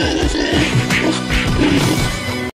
Yeah.